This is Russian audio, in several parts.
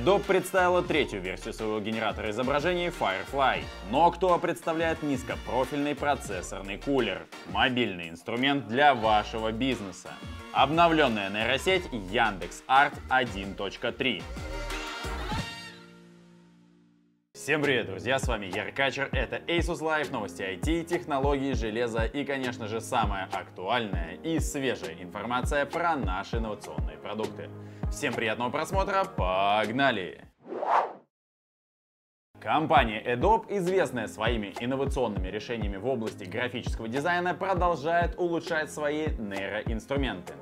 Adobe представила третью версию своего генератора изображений Firefly. Но кто представляет низкопрофильный процессорный кулер? Мобильный инструмент для вашего бизнеса. Обновленная нейросеть Яндекс.Арт 1.3. Всем привет, друзья, с вами Яркачер, это Asus Live, новости IT, технологии, железа и, конечно же, самая актуальная и свежая информация про наши инновационные продукты. Всем приятного просмотра, погнали! Компания Adobe, известная своими инновационными решениями в области графического дизайна, продолжает улучшать свои нейроинструменты.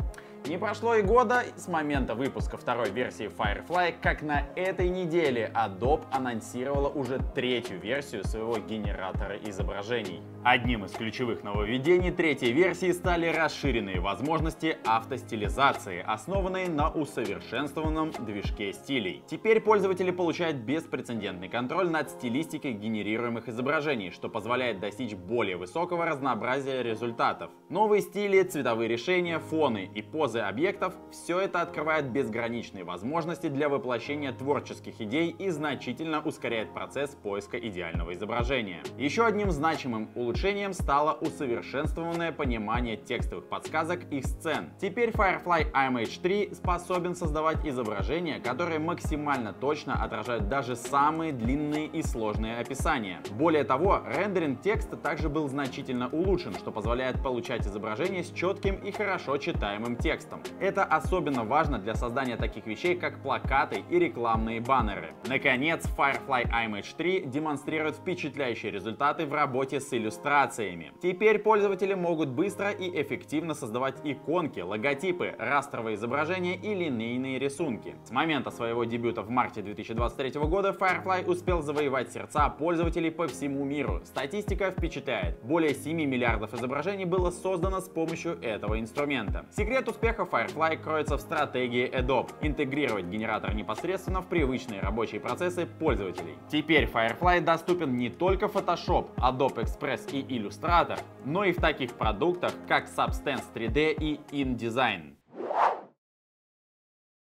Не прошло и года с момента выпуска второй версии Firefly, как на этой неделе Adobe анонсировала уже третью версию своего генератора изображений. Одним из ключевых нововведений третьей версии стали расширенные возможности автостилизации, основанные на усовершенствованном движке стилей. Теперь пользователи получают беспрецедентный контроль над стилистикой генерируемых изображений, что позволяет достичь более высокого разнообразия результатов. Новые стили, цветовые решения, фоны и позы объектов, все это открывает безграничные возможности для воплощения творческих идей и значительно ускоряет процесс поиска идеального изображения. Еще одним значимым улучшением стало усовершенствованное понимание текстовых подсказок и сцен. Теперь Firefly IMH3 способен создавать изображения, которые максимально точно отражают даже самые длинные и сложные описания. Более того, рендеринг текста также был значительно улучшен, что позволяет получать изображение с четким и хорошо читаемым текстом. Это особенно важно для создания таких вещей, как плакаты и рекламные баннеры. Наконец, Firefly Image 3 демонстрирует впечатляющие результаты в работе с иллюстрациями. Теперь пользователи могут быстро и эффективно создавать иконки, логотипы, растровые изображения и линейные рисунки. С момента своего дебюта в марте 2023 года Firefly успел завоевать сердца пользователей по всему миру. Статистика впечатляет. Более 7 миллиардов изображений было создано с помощью этого инструмента. Секрет успеха Firefly кроется в стратегии Adobe — интегрировать генератор непосредственно в привычные рабочие процессы пользователей. Теперь Firefly доступен не только Photoshop, Adobe Express и Illustrator, но и в таких продуктах, как Substance 3D и InDesign.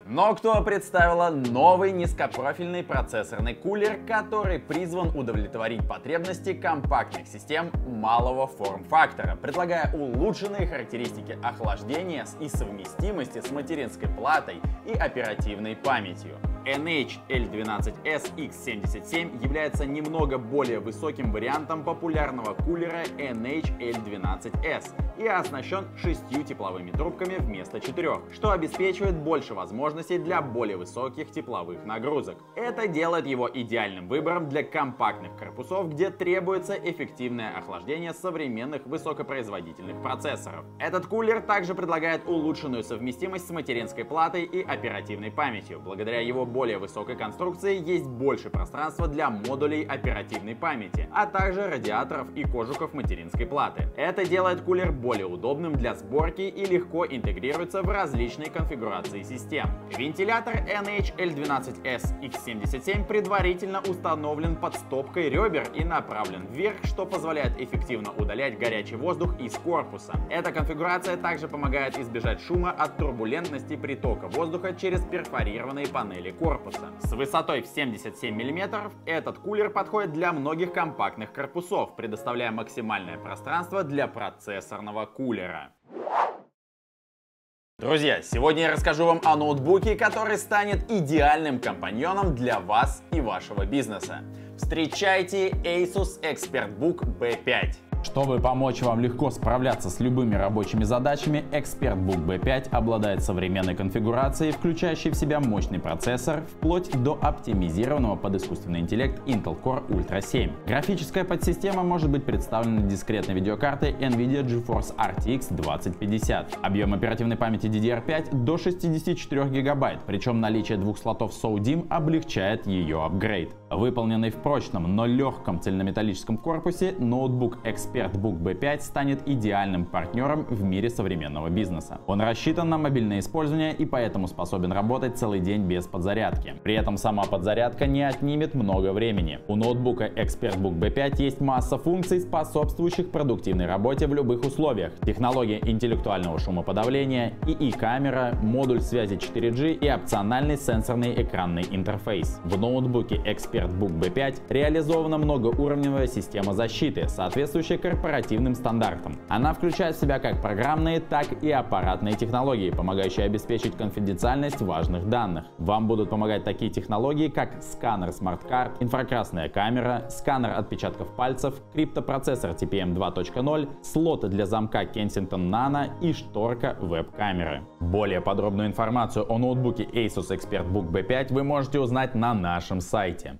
Но кто представила новый низкопрофильный процессорный кулер, который призван удовлетворить потребности компактных систем малого форм-фактора, предлагая улучшенные характеристики охлаждения и совместимости с материнской платой и оперативной памятью. NH-L12S X77 является немного более высоким вариантом популярного кулера NH-L12S и оснащен шестью тепловыми трубками вместо четырех, что обеспечивает больше возможностей для более высоких тепловых нагрузок. Это делает его идеальным выбором для компактных корпусов, где требуется эффективное охлаждение современных высокопроизводительных процессоров. Этот кулер также предлагает улучшенную совместимость с материнской платой и оперативной памятью. Благодаря его более высокой конструкции есть больше пространства для модулей оперативной памяти, а также радиаторов и кожухов материнской платы. Это делает кулер более удобным для сборки и легко интегрируется в различные конфигурации систем. Вентилятор NH-L12S X77 предварительно установлен под стопкой ребер и направлен вверх, что позволяет эффективно удалять горячий воздух из корпуса. Эта конфигурация также помогает избежать шума от турбулентности притока воздуха через перфорированные панели корпуса корпуса. С высотой в 77 мм этот кулер подходит для многих компактных корпусов, предоставляя максимальное пространство для процессорного кулера. Друзья, сегодня я расскажу вам о ноутбуке, который станет идеальным компаньоном для вас и вашего бизнеса. Встречайте Asus ExpertBook B5. Чтобы помочь вам легко справляться с любыми рабочими задачами, ExpertBook B5 обладает современной конфигурацией, включающей в себя мощный процессор, вплоть до оптимизированного под искусственный интеллект Intel Core Ultra 7. Графическая подсистема может быть представлена дискретной видеокартой NVIDIA GeForce RTX 2050. Объем оперативной памяти DDR5 до 64 ГБ, причем наличие двух слотов SODIMM облегчает ее апгрейд. Выполненный в прочном, но легком цельнометаллическом корпусе, ноутбук Expert ExpertBook B5 станет идеальным партнером в мире современного бизнеса. Он рассчитан на мобильное использование и поэтому способен работать целый день без подзарядки. При этом сама подзарядка не отнимет много времени. У ноутбука ExpertBook B5 есть масса функций, способствующих продуктивной работе в любых условиях. Технология интеллектуального шумоподавления, ИИ-камера, модуль связи 4G и опциональный сенсорный экранный интерфейс. В ноутбуке ExpertBook B5 реализована многоуровневая система защиты, соответствующая корпоративным стандартам. Она включает в себя как программные, так и аппаратные технологии, помогающие обеспечить конфиденциальность важных данных. Вам будут помогать такие технологии, как сканер смарт-карт, инфракрасная камера, сканер отпечатков пальцев, криптопроцессор TPM 2.0, слоты для замка Kensington Nano и шторка веб-камеры. Более подробную информацию о ноутбуке Asus ExpertBook B5 вы можете узнать на нашем сайте.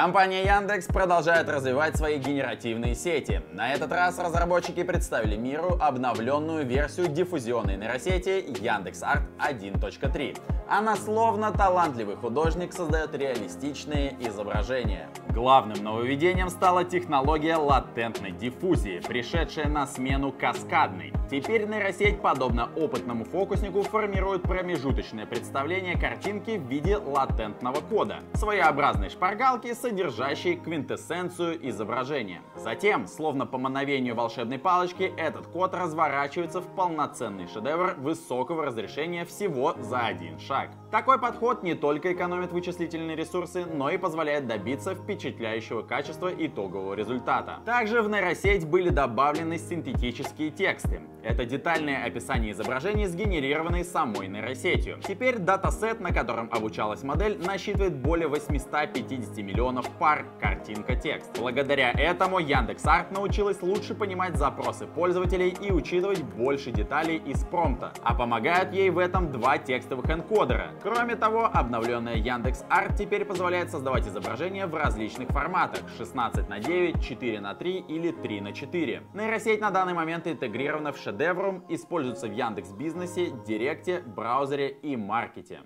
Компания Яндекс продолжает развивать свои генеративные сети. На этот раз разработчики представили миру обновленную версию диффузионной нейросети Яндекс.Арт 1.3. Она словно талантливый художник создает реалистичные изображения. Главным нововведением стала технология латентной диффузии, пришедшая на смену каскадной. Теперь нейросеть, подобно опытному фокуснику, формирует промежуточное представление картинки в виде латентного кода, своеобразной шпаргалки, содержащей квинтэссенцию изображения. Затем, словно по мановению волшебной палочки, этот код разворачивается в полноценный шедевр высокого разрешения всего за один шаг. Такой подход не только экономит вычислительные ресурсы, но и позволяет добиться впечатляющего качества итогового результата. Также в нейросеть были добавлены синтетические тексты. Это детальное описание изображений, сгенерированные самой нейросетью. Теперь датасет, на котором обучалась модель, насчитывает более 850 миллионов пар картинка-текст. Благодаря этому Яндекс.Арт научилась лучше понимать запросы пользователей и учитывать больше деталей из промпта. А помогают ей в этом два текстовых энкодера. Кроме того, обновленная Яндекс.Арт теперь позволяет создавать изображения в различных форматах 16 на 9, 4 на 3 или 3 на 4. Нейросеть на данный момент интегрирована в шедевром, используется в Яндекс Бизнесе, Директе, браузере и маркете.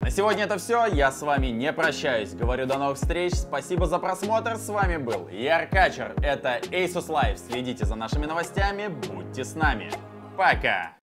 На сегодня это все. Я с вами не прощаюсь. Говорю до новых встреч. Спасибо за просмотр. С вами был Яркачер. Это Asus Live. Следите за нашими новостями. Будьте с нами. Пока.